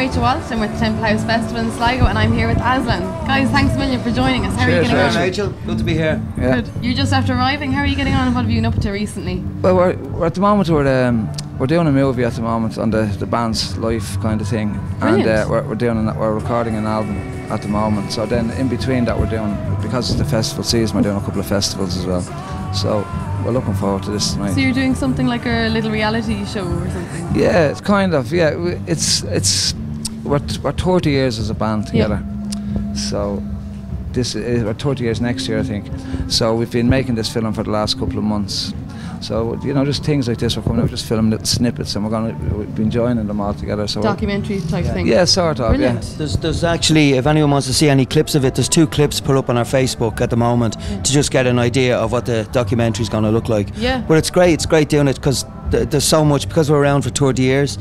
Hi, Rachel Walsh. I'm with the Temple House Festival in Sligo and I'm here with Aslan. Guys, thanks a million for joining us. How are you Cheers, getting Rachel. on? Rachel, good to be here. Yeah. Good. You're just after arriving. How are you getting on and what have you been up to recently? Well, we're, we're at the moment we're um, we're doing a movie at the moment on the, the band's life kind of thing, and uh, we're, we're doing an, we're recording an album at the moment. So then in between that we're doing because it's the festival season, we're doing a couple of festivals as well. So we're looking forward to this tonight. So you're doing something like a little reality show or something? Yeah, it's kind of yeah. It's it's we're, we're 30 years as a band Yeah. together. So this is we're 30 years next year, I think. So we've been making this film for the last couple of months. So you know, just things like this. We're coming out, just filming little snippets, and we're going to we've been joining them all together. So Documentary type thing? yeah, sort of. Brilliant. Yeah. There's, there's actually, if anyone wants to see any clips of it, there's two clips put up on our Facebook at the moment to just get an idea of what the documentary is going to look like. Yeah. But it's great, it's great doing it because th- there's so much, because we're around for 30 years,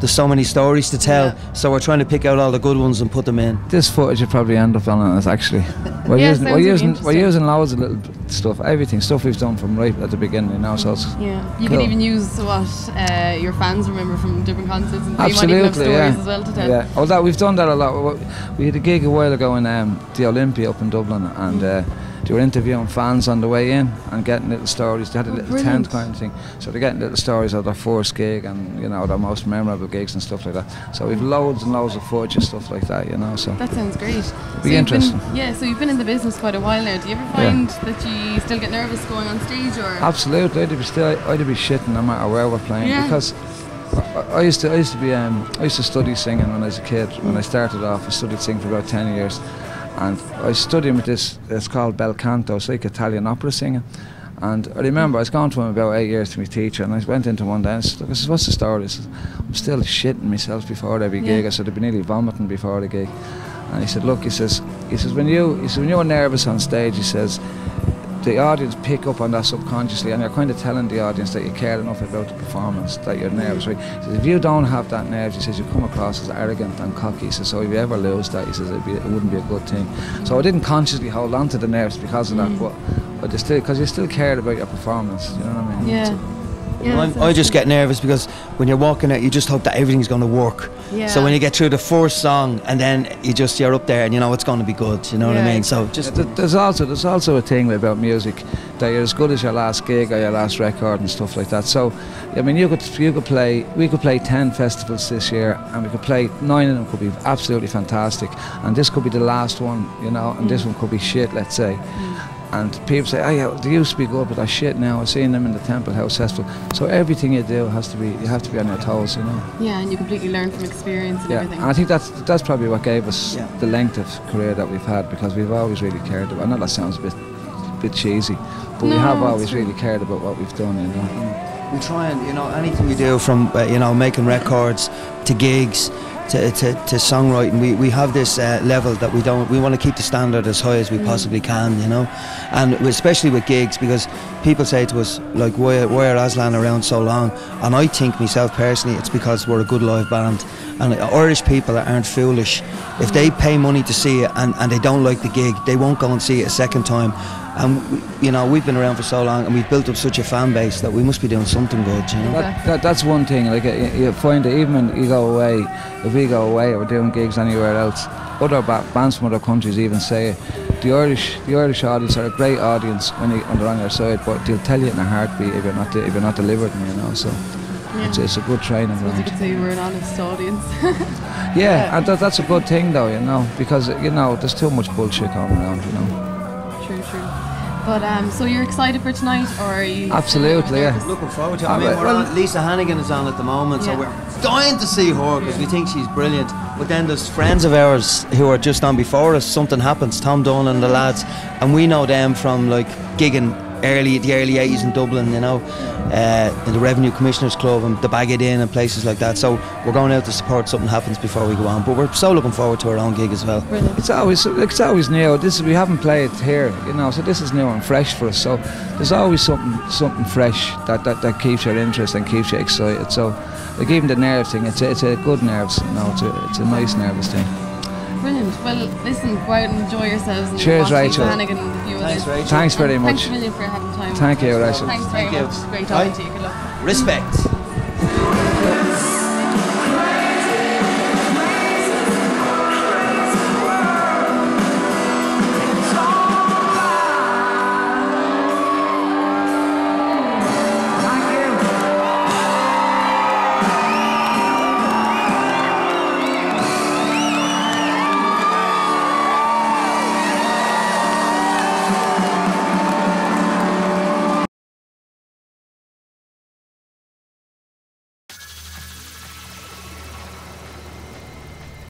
there's so many stories to tell. Yeah. So we're trying to pick out all the good ones and put them in. This footage you probably end up on it actually. We're Yeah, using we're using we're using loads of little stuff, everything, stuff we've done from right at the beginning. You know, so it's Yeah. You Cool. could even use what uh, your fans remember from different concerts and you might even have Absolutely, stories yeah. as well to tell. Yeah, well, that we've done that a lot. We- We had a gig a while ago in um, the Olympia up in Dublin, and uh, they were interviewing fans on the way in and getting little stories. They had a Oh, little brilliant. tent kind of thing, so they're getting little stories of their first gig and you know their most memorable gigs and stuff like that. So we've loads and loads of footage and stuff like that, you know. So That sounds great. be so been- interesting. yeah, so you've been in the business quite a while now. Do you ever find that you still get nervous going on stage or? Absolutely, I'd be still, I'd be shitting no matter where we're playing Yeah. because I, I used to, I used to be, um, I used to study singing when I was a kid. When I started off, I studied singing for about ten years, and I studying with this. It's called bel canto. It's like Italian opera singing. And I remember I was going to him about eight years to my teacher, and I went into one day and I said, "Look, I said, what's the story?" I said, "I'm still shitting myself before every gig." Yeah. I said, "I'd be nearly vomiting before the gig." And he said, "Look," he says, "He says when you, he says when you're nervous on stage, he says." The audience pick up on that subconsciously and you're kind of telling the audience that you care enough about the performance that you're nervous right? He says if you don't have that nerves he says you come across as arrogant and cocky. He says so if you ever lose that he says it'd be, it wouldn't be a good thing. So I didn't consciously hold on to the nerves because of that mm. but but they still because you still cared about your performance you know what I mean? Yeah. Yeah, I'm, I just get nervous because when you're walking out, you just hope that everything's going to work. Yeah. So when you get through the first song and then you just you're up there and you know it's going to be good. You know what I mean? So just Th- There's also there's also a thing about music that you're as good as your last gig or your last record and stuff like that. So, I mean, you could you could play we could play ten festivals this year and we could play nine of them could be absolutely fantastic, and this could be the last one, you know, and this mm. one could be shit, let's say. Mm. And people say, oh yeah, they used to be good, but they're shit now. I've seen them in the Temple House Festival. So everything you do has to be, you have to be on your toes, you know. Yeah, and you completely learn from experience and Yeah, everything. and I think that's that's probably what gave us Yeah. the length of career that we've had because we've always really cared about. I know that sounds a bit bit cheesy, but we have always true. really cared about what we've done. You know. we try and you know anything we do from uh, you know making records to gigs to, to, to songwriting. We, we have this uh, level that we don't we want to keep the standard as high as we possibly can you know? And especially with gigs because people say to us like why, why are Aslan around so long? And I think myself personally it's because we're a good live band. And Irish people aren't foolish. If they pay money to see it and, and they don't like the gig they won't go and see it a second time. And you know we've been around for so long and we've built up such a fan base that we must be doing something good you know? That, that, that's one thing. Like you, you find that even when you go away, if we go away or we're doing gigs anywhere else, other ba- bands from other countries even say. The Irish, the Irish audience are a great audience when, you, when they're on your side, but they'll tell you in a heartbeat if you're not if you're not delivering. You know, so yeah. it's, it's a good training I you could say we're an honest audience. Yeah, and that, that's a good thing though, you know, because you know there's too much bullshit going around, you know. True, true. But um, so you're excited for tonight, or are you? Absolutely, yeah. Looking forward to it. I mean, Well- Lisa Hannigan is on at the moment, so we're dying to see her because we think she's brilliant. But then there's friends of ours who are just on before us. Something happens, Tom Dunne and the lads, and we know them from like gigging early, the early 80s in Dublin, you know, uh, in the Revenue Commissioners Club and the Baggot Inn and places like that. So we're going out to support something happens before we go on. But we're so looking forward to our own gig as well. Brilliant. It's always it's always new. This we haven't played here, you know, so this is new and fresh for us. So there's always something something fresh that, that, that keeps your interest and keeps you excited. So like even the nerve thing, it's a, it's a good nerves, you know, it's a it's a nice nervous thing. Brilliant. Well, listen, go out and enjoy yourselves. And Cheers, watch Rachel. Flanagan and a few Thanks, others. Rachel. Thanks very much. Thanks a million for having time. Thank you, Rachel. Thanks very Thank you. much. Great Bye. talking to you. Good luck. Respect.